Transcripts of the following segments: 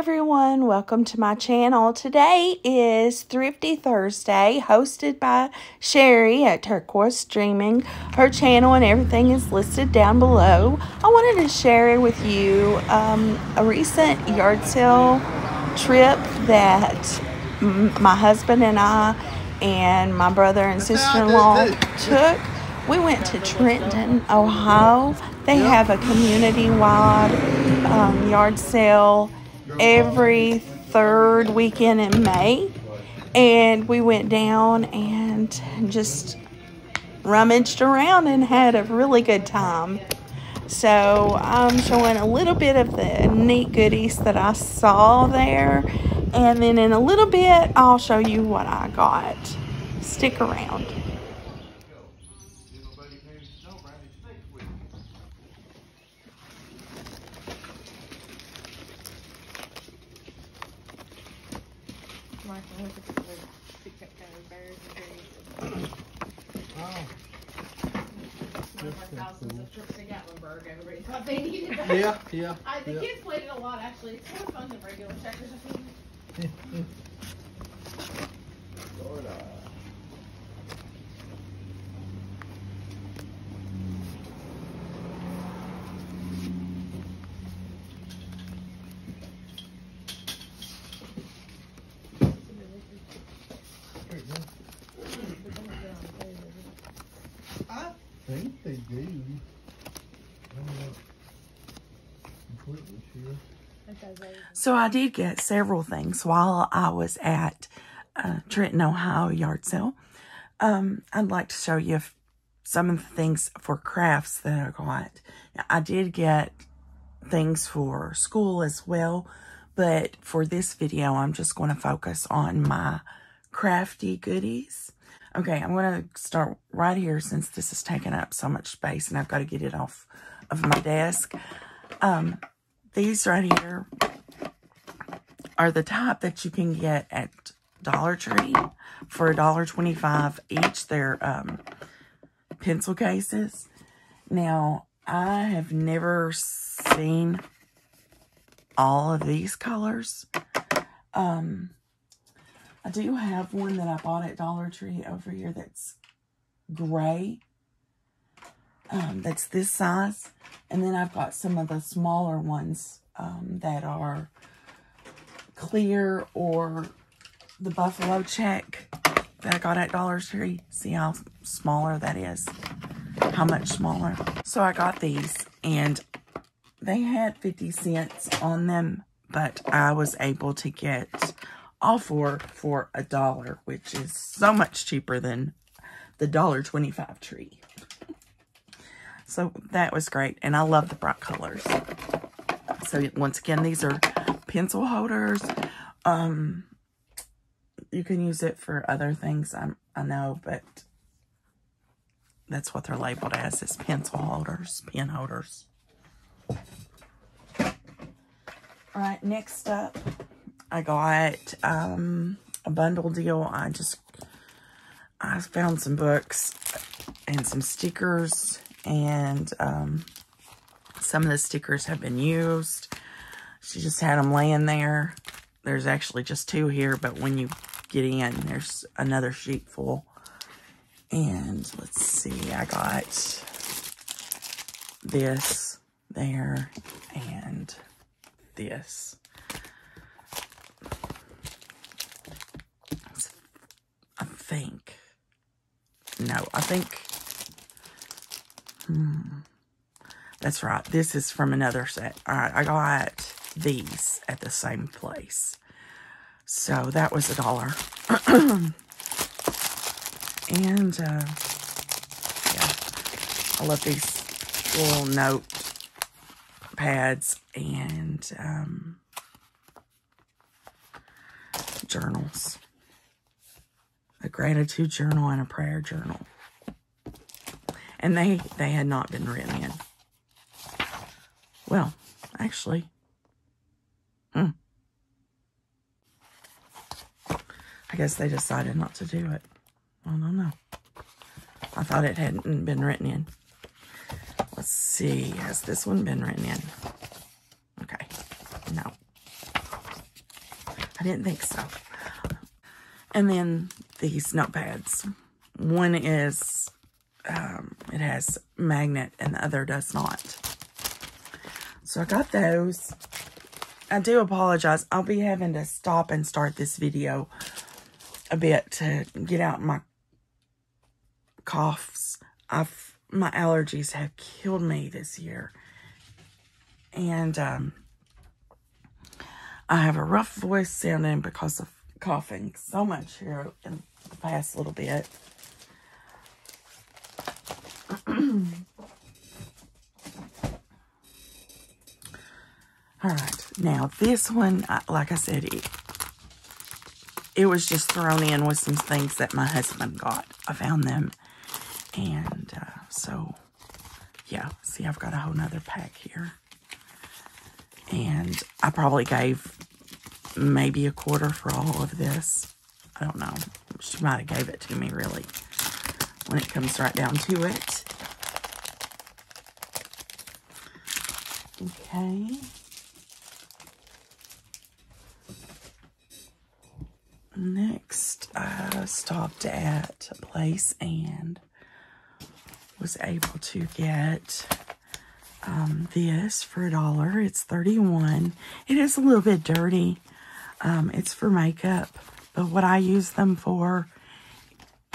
everyone, welcome to my channel. Today is Thrifty Thursday, hosted by Sheree at Turquoise Dreaming. Her channel and everything is listed down below. I wanted to share with you um, a recent yard sale trip that my husband and I and my brother and sister-in-law took. We went to Trenton, Ohio. They have a community-wide um, yard sale every third weekend in May. And we went down and just rummaged around and had a really good time. So I'm showing a little bit of the neat goodies that I saw there. And then in a little bit, I'll show you what I got. Stick around. Yeah, yeah. I, the yeah. kids played it a lot actually. It's more fun than regular checkers. I think. I think they do. I'm not completely sure. So I did get several things while I was at uh, Trenton, Ohio yard sale. Um, I'd like to show you some of the things for crafts that I got. I did get things for school as well, but for this video, I'm just going to focus on my crafty goodies. Okay, I'm going to start right here since this is taking up so much space and I've got to get it off of my desk. Um, these right here are the type that you can get at Dollar Tree for $1.25 each. They're um, pencil cases. Now, I have never seen all of these colors. Um, I do have one that I bought at Dollar Tree over here that's gray. Um, that's this size. And then I've got some of the smaller ones um, that are clear or the buffalo check that I got at Dollar Tree. See how smaller that is? How much smaller? So I got these and they had 50 cents on them, but I was able to get all four for a dollar, which is so much cheaper than the dollar twenty-five tree. So that was great. And I love the bright colors. So once again, these are pencil holders. Um, you can use it for other things, I, I know, but that's what they're labeled as, is pencil holders, pen holders. All right, next up, I got um, a bundle deal. I just, I found some books and some stickers and um, some of the stickers have been used. She just had them laying there. There's actually just two here, but when you get in, there's another sheet full. And let's see, I got this there and this. I think, no, I think Hmm. That's right. This is from another set. All right, I got these at the same place. So that was a dollar. and, uh, yeah, I love these little note pads and um, journals. A gratitude journal and a prayer journal. And they, they had not been written in. Well, actually, hmm. I guess they decided not to do it. I don't know. I thought it hadn't been written in. Let's see. Has this one been written in? Okay. No. I didn't think so. And then these notepads. One is, um, it has magnet and the other does not. So I got those. I do apologize. I'll be having to stop and start this video a bit to get out my coughs. I've my allergies have killed me this year. And um, I have a rough voice sounding because of coughing so much here in the past little bit. All right, now this one, like I said, it, it was just thrown in with some things that my husband got. I found them, and uh, so, yeah, see, I've got a whole nother pack here. And I probably gave maybe a quarter for all of this. I don't know. She might have gave it to me, really, when it comes right down to it. Okay. Next, I stopped at a place and was able to get um, this for a dollar. It's 31. It is a little bit dirty. Um, it's for makeup, but what I use them for,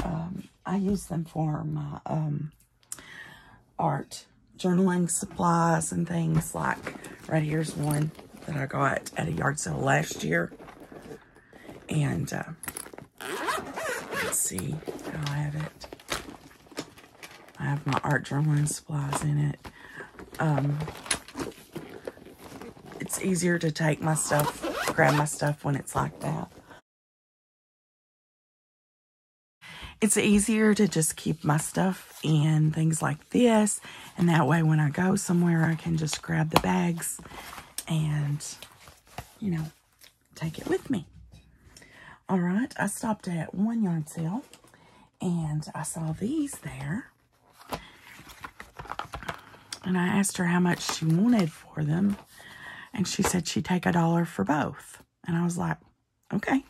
um, I use them for my um, art journaling supplies and things like, right here's one that I got at a yard sale last year. And uh, let's see I have it. I have my art journaling supplies in it. Um, it's easier to take my stuff, grab my stuff when it's like that. It's easier to just keep my stuff in things like this. And that way when I go somewhere, I can just grab the bags and, you know, take it with me. All right, I stopped at one yard sale and I saw these there. And I asked her how much she wanted for them. And she said she'd take a dollar for both. And I was like, okay.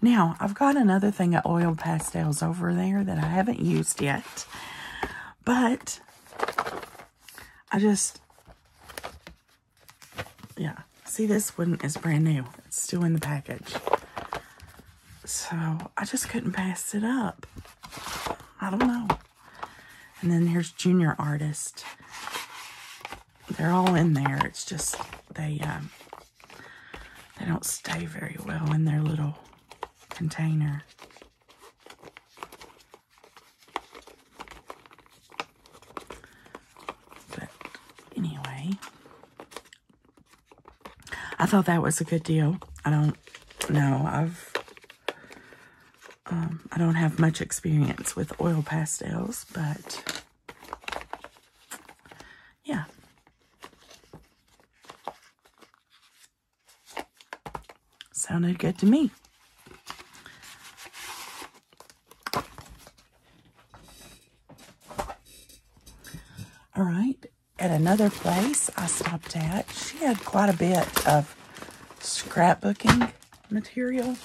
Now, I've got another thing of oil pastels over there that I haven't used yet. But I just, yeah. See, this one is brand new. It's still in the package. So I just couldn't pass it up. I don't know. And then here's Junior Artist. They're all in there. It's just they um, they don't stay very well in their little container. But anyway, I thought that was a good deal. I don't know. I've um, I don't have much experience with oil pastels, but yeah. Sounded good to me. All right, at another place I stopped at, she had quite a bit of scrapbooking material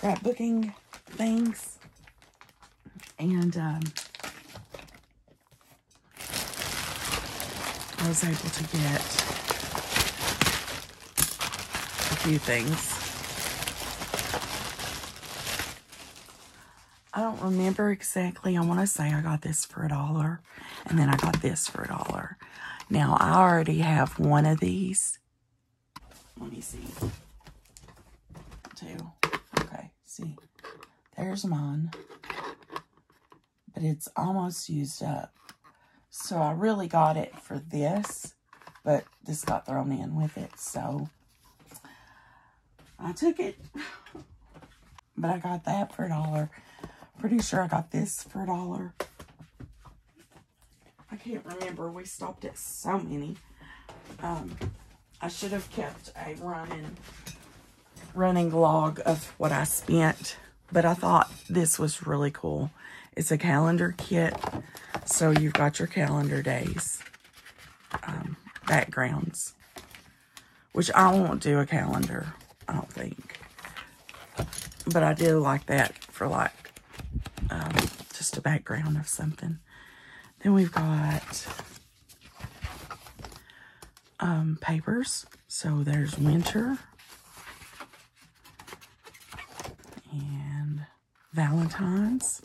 scrapbooking things. And um, I was able to get a few things. I don't remember exactly. I want to say I got this for a dollar. And then I got this for a dollar. Now, I already have one of these. Let me see. Two. See, there's mine. But it's almost used up. So I really got it for this. But this got thrown in with it. So I took it. But I got that for a dollar. Pretty sure I got this for a dollar. I can't remember. We stopped at so many. Um, I should have kept a running running log of what I spent, but I thought this was really cool. It's a calendar kit, so you've got your calendar days, um, backgrounds, which I won't do a calendar. I don't think. But I did like that for like um, just a background of something. Then we've got um, papers. So there's winter and Valentine's.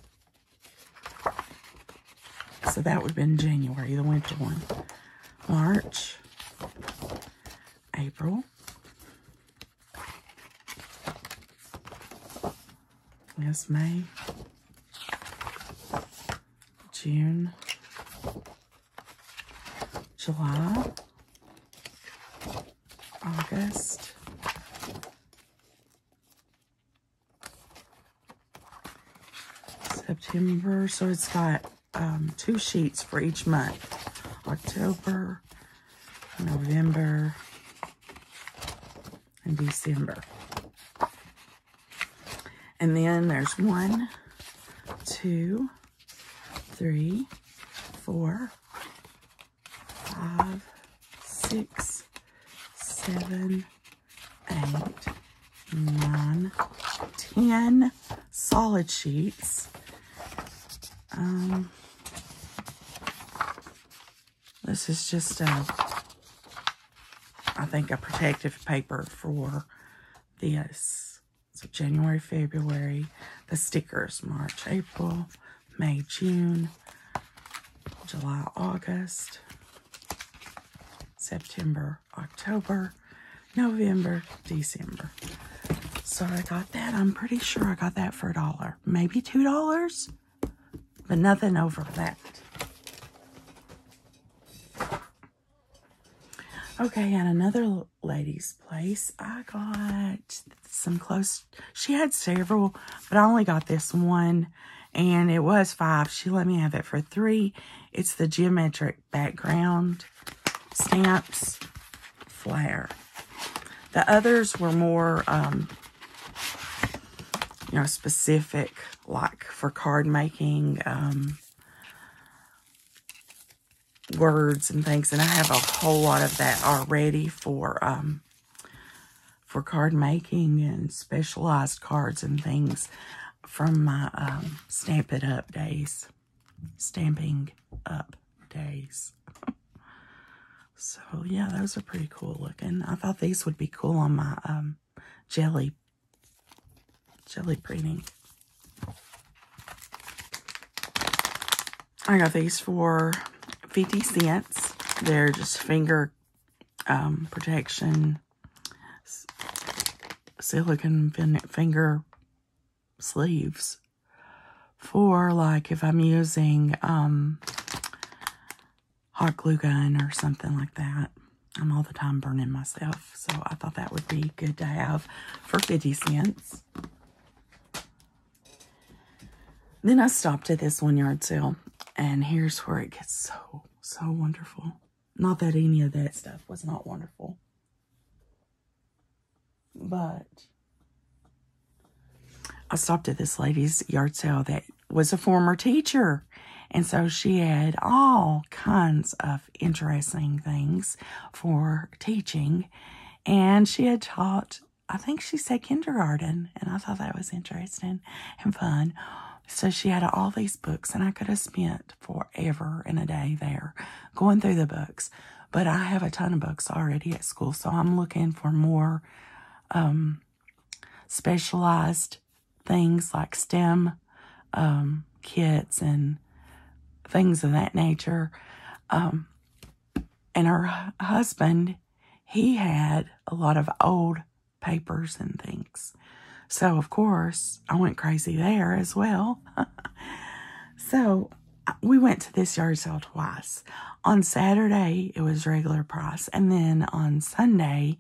So that would have been January, the winter one. March, April, yes, May, June, July, August, So it's got um, two sheets for each month. October, November, and December. And then there's one, two, three, four, five, six, seven, eight, nine, ten solid sheets. Um, this is just I think a protective paper for this. So January, February, the stickers, March, April, May, June, July, August, September, October, November, December. So I got that. I'm pretty sure I got that for a dollar. Maybe two dollars, but nothing over that. Okay, at another lady's place, I got some close. She had several, but I only got this one, and it was five. She let me have it for three. It's the geometric background stamps flare. The others were more, um, you know, specific, like for card making, um, words and things. And I have a whole lot of that already for, um, for card making and specialized cards and things from my, um, Stamp It Up days. Stamping Up days. So, yeah, those are pretty cool looking. I thought these would be cool on my um, jelly, jelly printing. I got these for 50 cents. They're just finger um, protection, silicone finger sleeves for like if I'm using um, hot glue gun or something like that. I'm all the time burning myself, so I thought that would be good to have for 50 cents. Then I stopped at this one yard sale, and here's where it gets so, so wonderful. Not that any of that stuff was not wonderful. But I stopped at this lady's yard sale that was a former teacher. And so she had all kinds of interesting things for teaching. And she had taught, I think she said kindergarten. And I thought that was interesting and fun. So she had all these books, and I could have spent forever in a day there going through the books. But I have a ton of books already at school, so I'm looking for more um, specialized things like STEM um, kits and things of that nature. Um, and her husband, he had a lot of old papers and things. So, of course, I went crazy there as well. so, we went to this yard sale twice. On Saturday, it was regular price. And then on Sunday,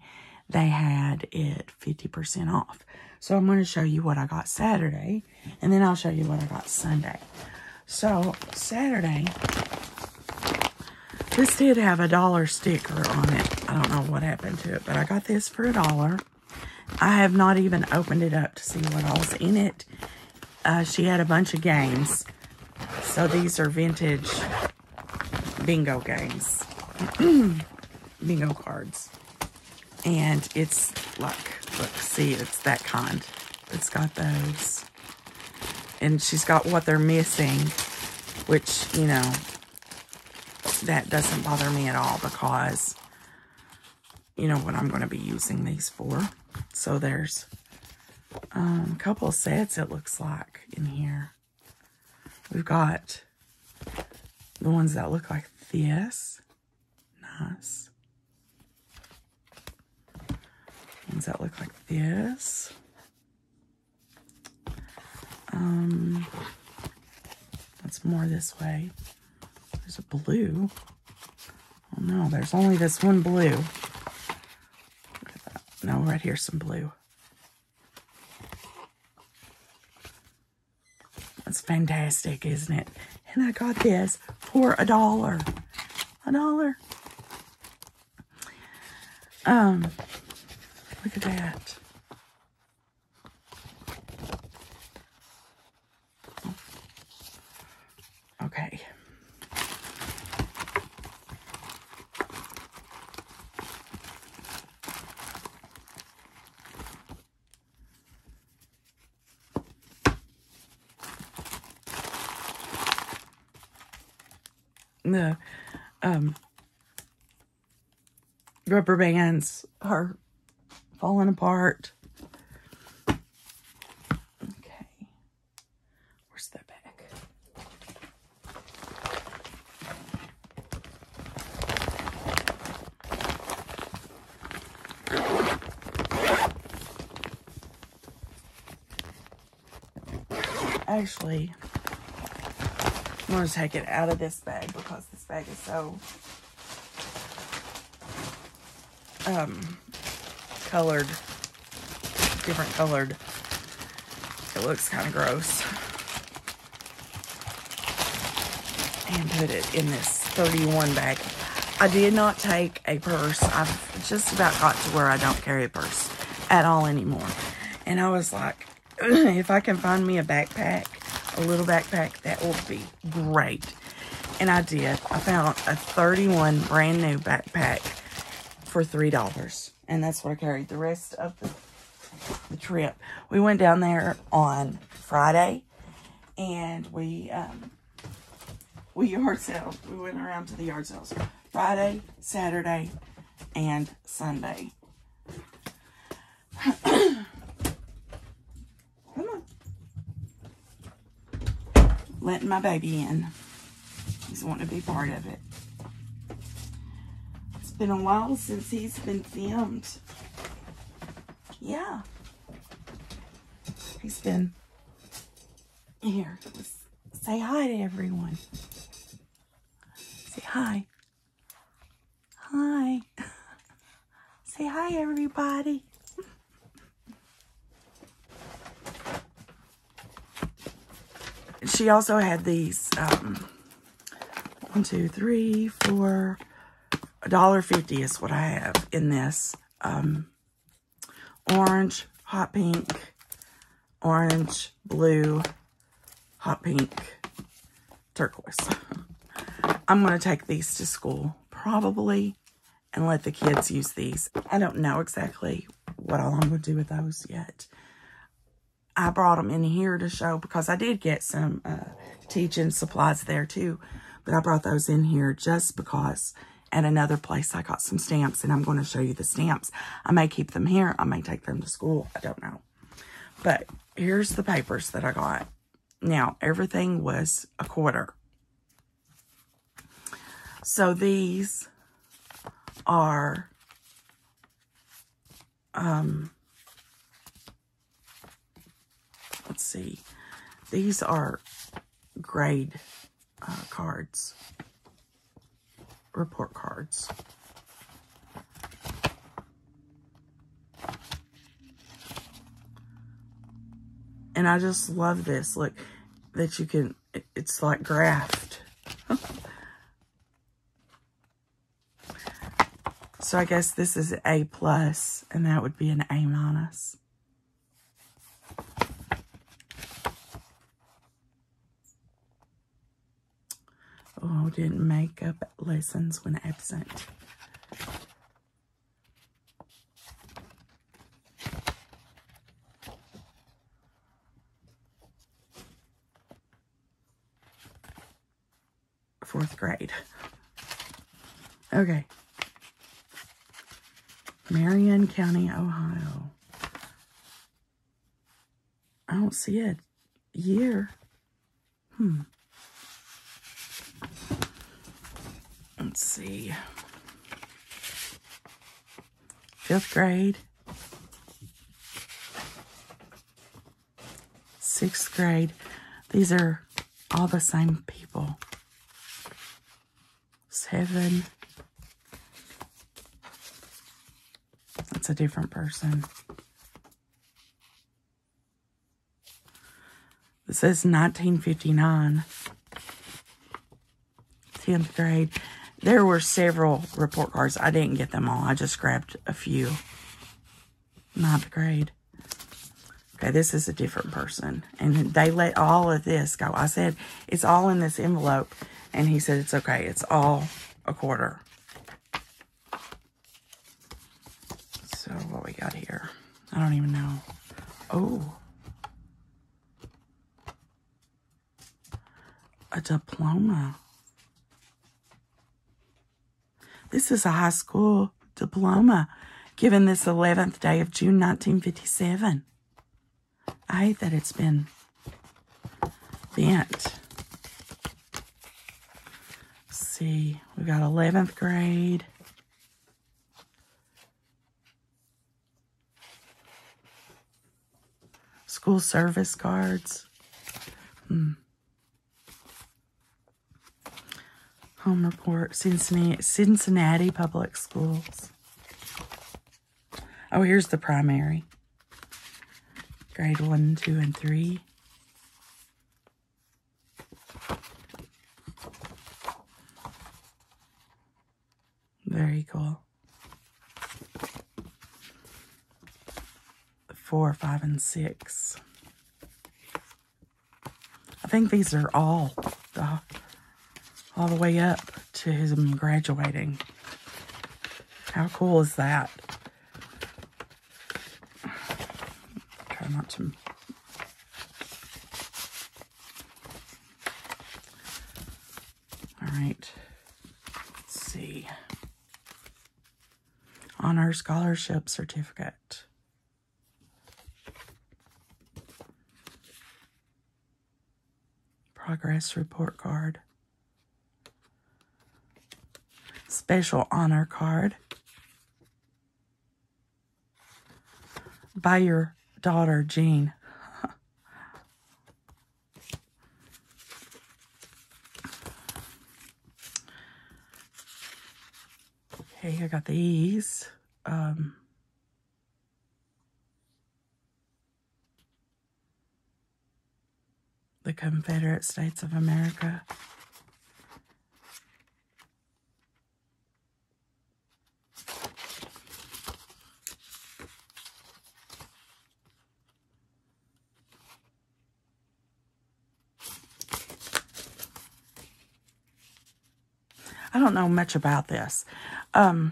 they had it 50% off. So, I'm going to show you what I got Saturday. And then I'll show you what I got Sunday. So, Saturday, this did have a dollar sticker on it. I don't know what happened to it, but I got this for a dollar. I have not even opened it up to see what all's in it. Uh, she had a bunch of games. So these are vintage bingo games. bingo cards. And it's like Look, see, it's that kind. It's got those. And she's got what they're missing, which, you know, that doesn't bother me at all because you know what I'm going to be using these for. So there's um, a couple of sets, it looks like, in here. We've got the ones that look like this. Nice. Ones that look like this. Um, that's more this way. There's a blue. Oh no, there's only this one blue. No, right here's some blue. That's fantastic, isn't it? And I got this for a dollar. A dollar. Um, look at that. Okay. the um, rubber bands are falling apart. Okay. Where's the back? Actually, I'm going to take it out of this bag because this bag is so um, colored, different colored. It looks kind of gross. And put it in this 31 bag. I did not take a purse. I've just about got to where I don't carry a purse at all anymore. And I was like, if I can find me a backpack a little backpack, that will be great. And I did. I found a 31 brand new backpack for $3. And that's what I carried the rest of the, the trip. We went down there on Friday and we, um, we yard sales. We went around to the yard sales Friday, Saturday, and Sunday. Come on. letting my baby in. He's wanting to be part of it. Been a while since he's been filmed. Yeah. He's been here. Say hi to everyone. Say hi. Hi. Say hi, everybody. she also had these, um, one, two, three, four, a dollar fifty is what I have in this. Um, orange, hot pink, orange, blue, hot pink, turquoise. I'm going to take these to school, probably, and let the kids use these. I don't know exactly what all I'm going to do with those yet. I brought them in here to show because I did get some uh, teaching supplies there too. But I brought those in here just because at another place I got some stamps and I'm going to show you the stamps. I may keep them here. I may take them to school. I don't know. But here's the papers that I got. Now, everything was a quarter. So these are um, let's see. These are grade uh, cards, report cards. And I just love this. Look, that you can, it's like graft. so I guess this is A plus, and that would be an A minus. uploaded makeup lessons when absent. Fourth grade. Okay. Marion County, Ohio. I don't see it. year. Hmm. Let's see. Fifth grade. Sixth grade. These are all the same people. Seven. That's a different person. This is 1959. 10th grade. There were several report cards. I didn't get them all. I just grabbed a few. Ninth grade. Okay, this is a different person. And they let all of this go. I said, it's all in this envelope. And he said, it's okay. It's all a quarter. So what we got here? I don't even know. Oh. A diploma. This is a high school diploma given this 11th day of June 1957. I hate that it's been bent. See, we got 11th grade. School service cards. Hmm. Home report, Cincinnati, Cincinnati Public Schools. Oh, here's the primary. Grade 1, 2, and 3. Very cool. Four, five, and six. I think these are all the all the way up to him graduating. How cool is that? Try not to. All right. Let's see. Honor Scholarship Certificate. Progress Report Card. Special Honor Card. By your daughter, Jean. okay, I got these. Um, the Confederate States of America. I don't know much about this. Um,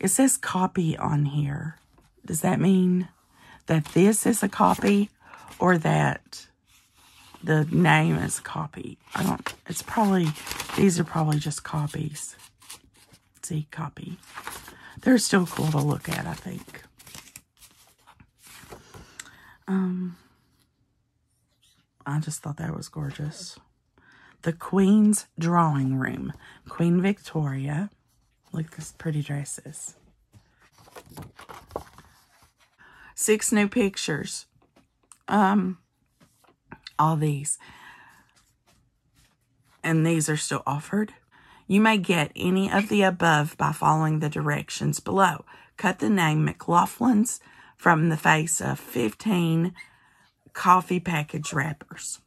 it says copy on here. Does that mean that this is a copy or that the name is copy? I don't, it's probably, these are probably just copies. See, copy. They're still cool to look at, I think. Um, I just thought that was gorgeous the Queen's Drawing Room. Queen Victoria. Look at this pretty dresses. Six new pictures. Um, all these. And these are still offered. You may get any of the above by following the directions below. Cut the name McLaughlin's from the face of 15 coffee package wrappers.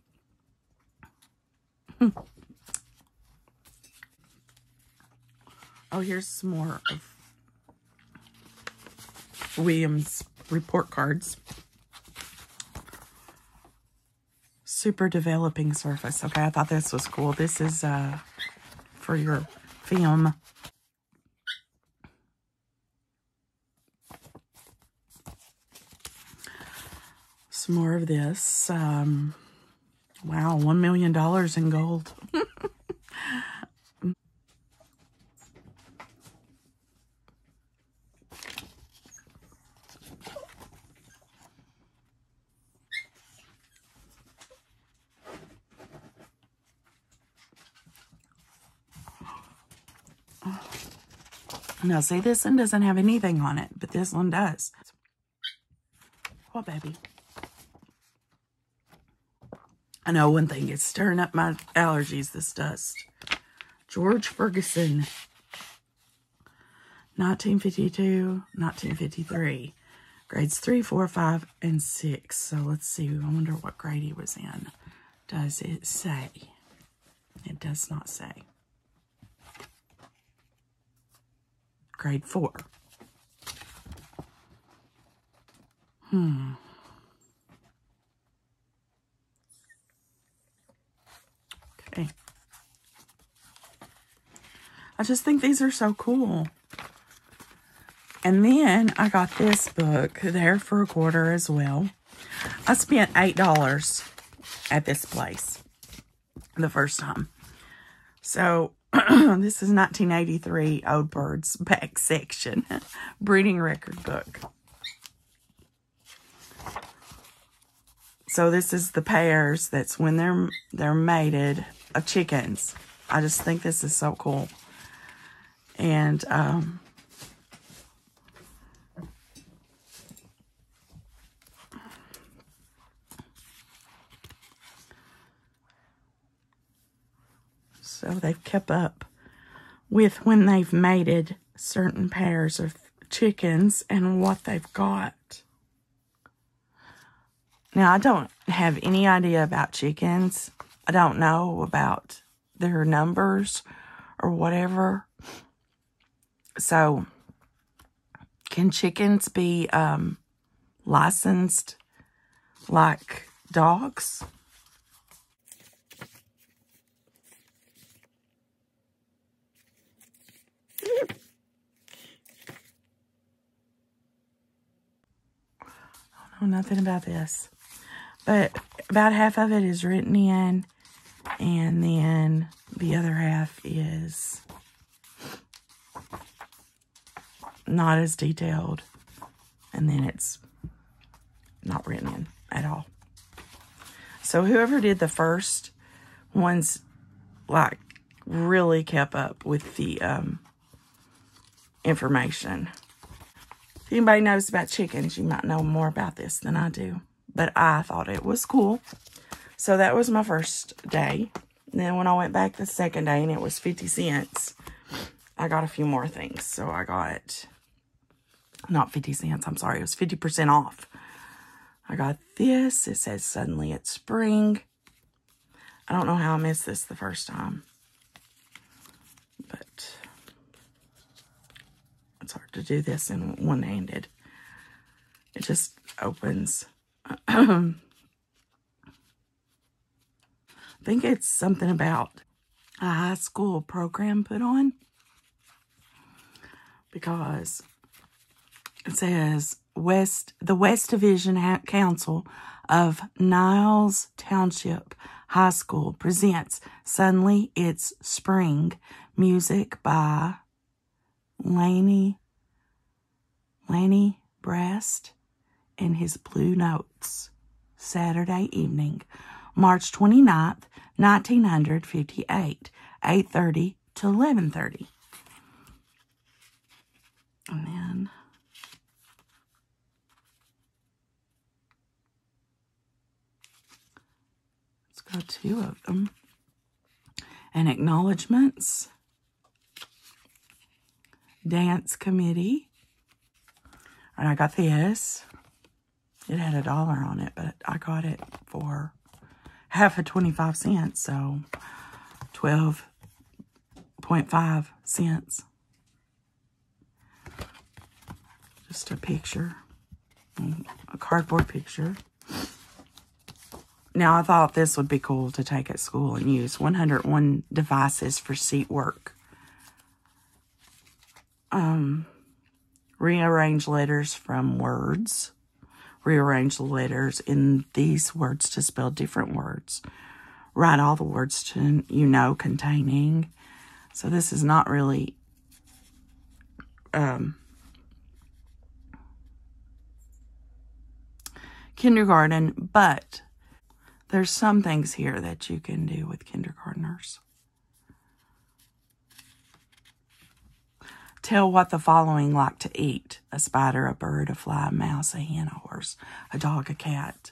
Oh, here's some more of Williams report cards. Super developing surface. Okay, I thought this was cool. This is uh, for your film. Some more of this. Um, Wow, $1 million in gold. Now, say this one doesn't have anything on it, but this one does. Oh, baby. I know one thing, it's stirring up my allergies, this dust. George Ferguson, 1952, 1953. Grades 3, 4, 5, and 6. So let's see. I wonder what grade he was in. Does it say? It does not say. Grade 4. Hmm. Okay. I just think these are so cool. And then I got this book there for a quarter as well. I spent $8 at this place the first time. So this is 1983 Old Birds back section breeding record book. So this is the pairs that's when they're they're mated of chickens. I just think this is so cool. And um So they've kept up with when they've mated certain pairs of chickens and what they've got. Now, I don't have any idea about chickens. I don't know about their numbers or whatever. So, can chickens be um, licensed like dogs? I know nothing about this. But about half of it is written in, and then the other half is not as detailed, and then it's not written in at all. So whoever did the first ones, like, really kept up with the um, information. If anybody knows about chickens, you might know more about this than I do but I thought it was cool. So that was my first day. And then when I went back the second day and it was 50 cents, I got a few more things. So I got, not 50 cents, I'm sorry, it was 50% off. I got this. It says Suddenly It's Spring. I don't know how I missed this the first time. But it's hard to do this in one-handed. It just opens I think it's something about a high school program put on because it says West the West Division Council of Niles Township High School presents Suddenly It's Spring music by Laney Laney Brast and his Blue Notes. Saturday evening, March 29th, 1958, 8.30 to 11.30. And then... Let's go two of them. And acknowledgments. Dance committee. And I got this. It had a dollar on it, but I got it for half of 25 cents, so 12.5 cents. Just a picture, a cardboard picture. Now, I thought this would be cool to take at school and use 101 devices for seat work. Um, rearrange letters from words rearrange the letters in these words to spell different words. Write all the words to you know containing. So this is not really um, kindergarten, but there's some things here that you can do with kindergartners. Tell what the following like to eat a spider, a bird, a fly, a mouse, a hen, a horse, a dog, a cat.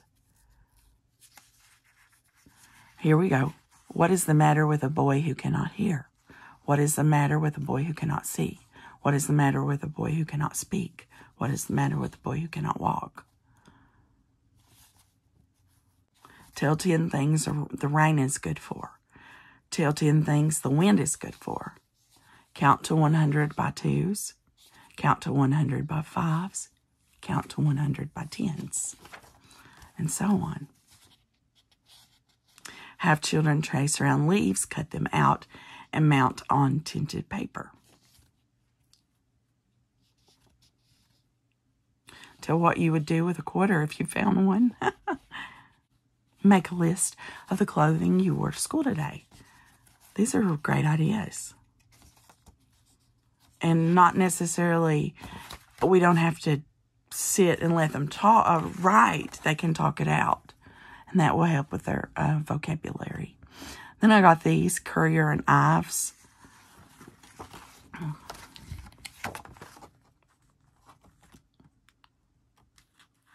Here we go. What is the matter with a boy who cannot hear? What is the matter with a boy who cannot see? What is the matter with a boy who cannot speak? What is the matter with a boy who cannot walk? Tell 10 things the rain is good for. Tell 10 things the wind is good for. Count to 100 by twos. Count to 100 by fives. Count to 100 by tens. And so on. Have children trace around leaves, cut them out, and mount on tinted paper. Tell what you would do with a quarter if you found one. Make a list of the clothing you wore to school today. These are great ideas. And not necessarily, we don't have to sit and let them talk, uh, write. They can talk it out. And that will help with their uh, vocabulary. Then I got these Currier and Ives.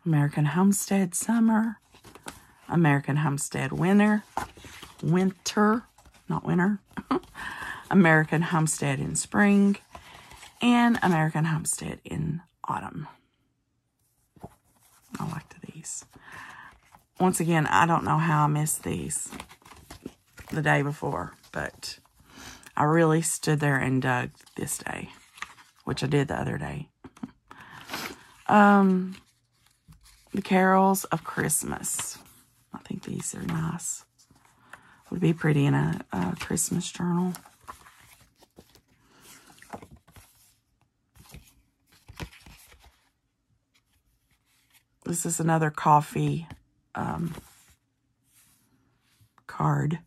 American Homestead Summer. American Homestead Winter, Winter, not winter, American Homestead in Spring, and American Homestead in Autumn. I liked these. Once again, I don't know how I missed these the day before, but I really stood there and dug this day, which I did the other day. Um, the Carols of Christmas. I think these are nice. Would be pretty in a, a Christmas journal. This is another coffee um, card.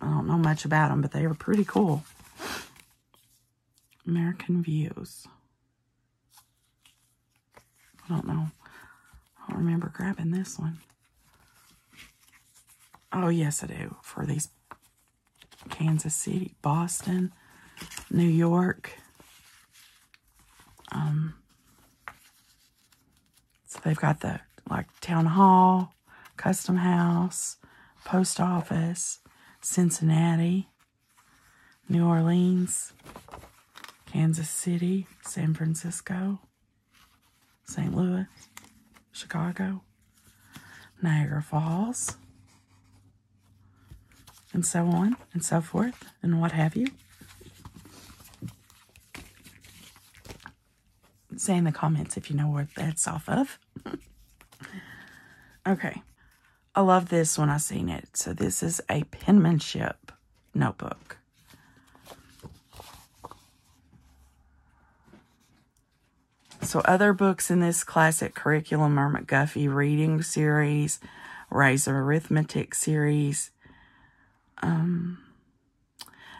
I don't know much about them, but they are pretty cool. American Views. I don't know. I don't remember grabbing this one. Oh, yes, I do. For these Kansas City, Boston, New York. Um, so they've got the like town hall, custom house, post office, Cincinnati, New Orleans, Kansas City, San Francisco, St. Louis, Chicago, Niagara Falls, and so on and so forth and what have you. Say in the comments if you know where that's off of. Okay. I love this when I seen it. So this is a penmanship notebook. So other books in this classic curriculum are McGuffey Reading Series, Ray's Arithmetic Series, um,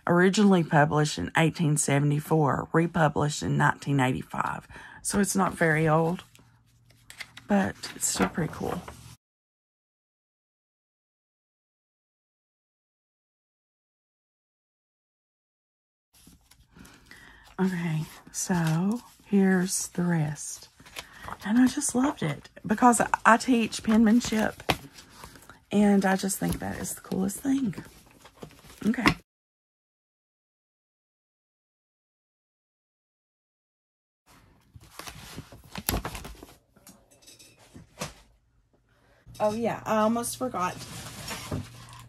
originally published in 1874, republished in 1985. So it's not very old, but it's still pretty cool. Okay, so here's the rest. And I just loved it because I teach penmanship and I just think that is the coolest thing. Okay. Oh, yeah, I almost forgot.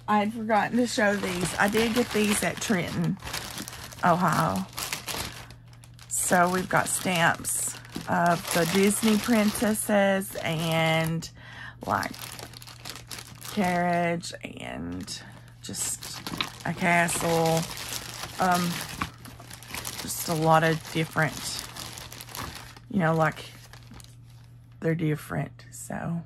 I had forgotten to show these. I did get these at Trenton, Ohio. So we've got stamps of the Disney princesses and like carriage and just a castle. Um, just a lot of different, you know, like they're different. So.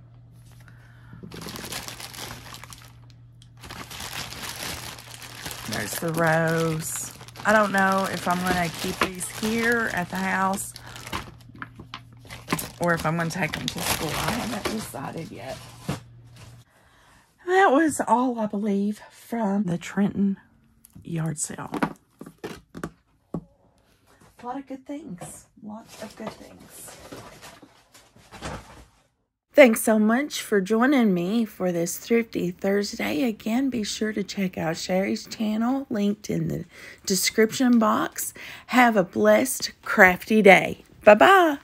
There's the rose. I don't know if I'm going to keep these here at the house or if I'm going to take them to school. I haven't decided yet. That was all, I believe, from the Trenton yard sale. a lot of good things. Lots of good things. Thanks so much for joining me for this Thrifty Thursday. Again, be sure to check out Sheree's channel linked in the description box. Have a blessed, crafty day. Bye bye.